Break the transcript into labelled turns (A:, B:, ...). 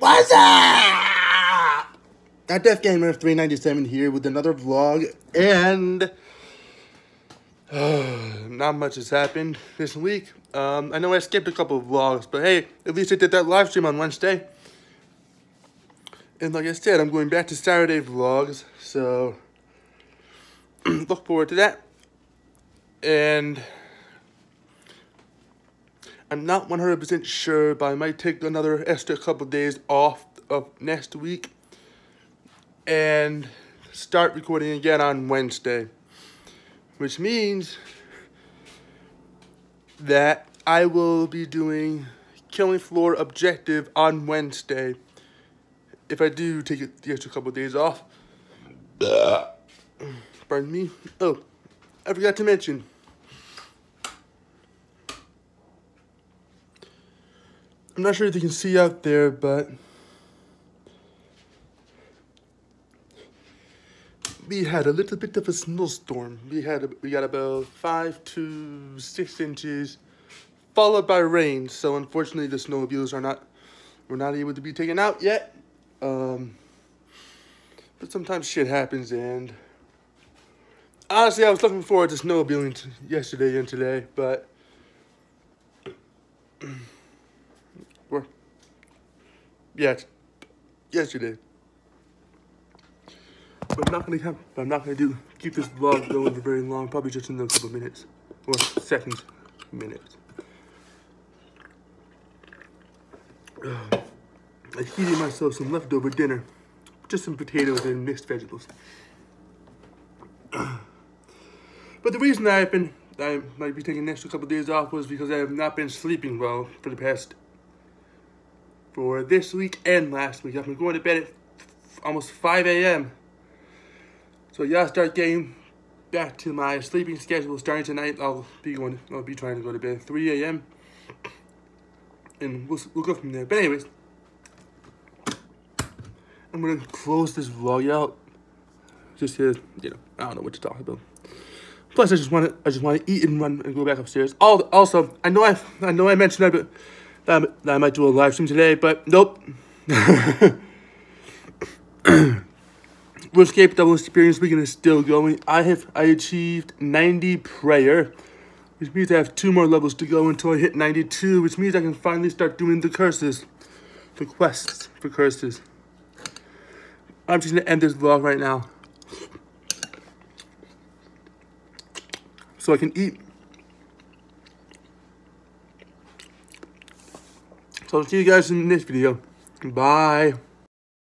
A: What's up? That Deaf Gamer 397 here with another vlog, and uh, not much has happened this week. Um, I know I skipped a couple of vlogs, but hey, at least I did that live stream on Wednesday. And like I said, I'm going back to Saturday vlogs, so look forward to that. And I'm not 100% sure, but I might take another extra couple days off of next week and start recording again on Wednesday. Which means that I will be doing Killing Floor Objective on Wednesday. If I do take the extra couple days off. Pardon me. Oh, I forgot to mention. I'm not sure if you can see out there, but we had a little bit of a snowstorm. We had we got about five to six inches, followed by rain. So unfortunately, the snowmobiles are not we're not able to be taken out yet. Um, but sometimes shit happens, and honestly, I was looking forward to snowmobiling yesterday and today, but. Yes. Yesterday. But I'm not gonna have I'm not gonna do keep this vlog going for very long, probably just in a couple of minutes. Or seconds. Minutes. Uh, I heated myself some leftover dinner. Just some potatoes and mixed vegetables. But the reason I've been I might be taking an extra couple of days off was because I have not been sleeping well for the past for this week and last week. I've been going to bed at almost 5 a.m. So yeah, start getting back to my sleeping schedule starting tonight. I'll be going. I'll be trying to go to bed at 3 a.m. And we'll we'll go from there. But anyways, I'm gonna close this vlog out. Just to you know, I don't know what to talk about. Plus, I just want to I just want to eat and run and go back upstairs. Also, I know I I know I mentioned that, but that, I might do a live stream today, but nope. RuneScape Double Experience Weekend is still going. I have I achieved 90 prayer, which means I have two more levels to go until I hit 92, which means I can finally start doing the curses, the quests for curses. I'm just gonna end this vlog right now. So I can eat So I'll see you guys in the next video. Bye.